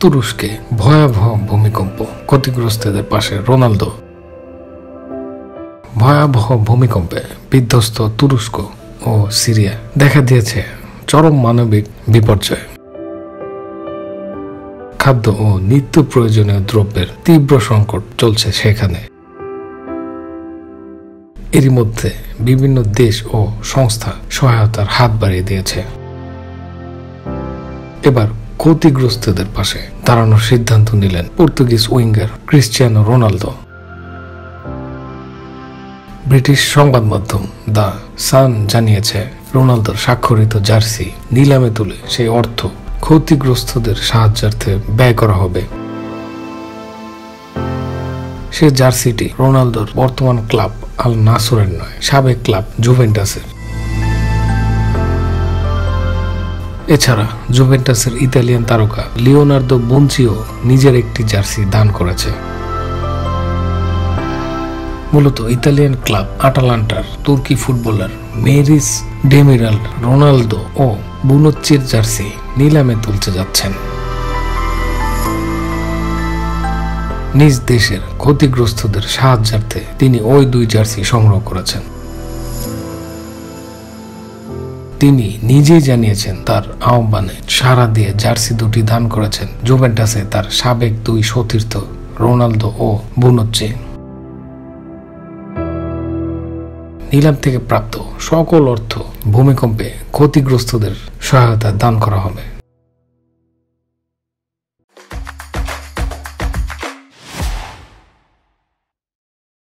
তুরস্কে ভয়াবহ ভূমিকম্প ক্ষতিগ্রস্তদের পাশে রোনালদো। ভয়াবহ ভূমিকম্পে বিধ্বস্ত তুরস্ক ও সিরিয়া দেখা দিয়েছে চরম মানবিক বিপর্যয়। খাদ্য ও নিত্য প্রয়োজনীয় দ্রব্যের তীব্র সংকট চলছে সেখানে। এরই মধ্যে বিভিন্ন দেশ ও সংস্থা সহায়তার হাত বাড়িয়ে দিয়েছে। এবার ক্ষতিগ্রস্তদের পাশে দাঁড়ানোর সিদ্ধান্ত নিলেন Portuguese winger Cristiano Ronaldo. British সংবাদ মাধ্যম দ্য সান জানিয়েছে, রোনালদোর স্বাক্ষরিত জার্সি নিলামে তুলে সেই অর্থ ক্ষতিগ্রস্তদের সাহায্যার্থে ব্যয় করা হবে। সে জার্সিটি রোনালদোর বর্তমান ক্লাব আল নাসরের নয়, সাবেক ক্লাব জুভেন্টাসের। এছাড়া জুভেন্টাসের ইতালিয়ান তারকা লিওনার্দো বঞ্চিও নিজের একটি জার্সি দান করেছে। মূলত ইতালিয়ান ক্লাব আটালান্টার তুর্কি ফুটবলার মেরিস ডেমিরাল রোনালদো ও বুনোচ্চির জার্সি নিলামে তুলতে যাচ্ছেন। নিজ দেশের ক্ষতিগ্রস্তদের সাহায্যার্থে তিনি ওই দুই জার্সি সংগ্রহ করেছেন। তিনি নিজেই জানিয়েছেন, তার আহ্বানে সারা দিয়ে জার্সি দুটি দান করেছেন জুভেন্টাসে তার সাবেক দুই সতীর্থ রোনালদো ও বুনোচ্চি। নিলাম থেকে প্রাপ্ত সকল অর্থ ভূমিকম্পে ক্ষতিগ্রস্তদের সহায়তা দান করা হবে।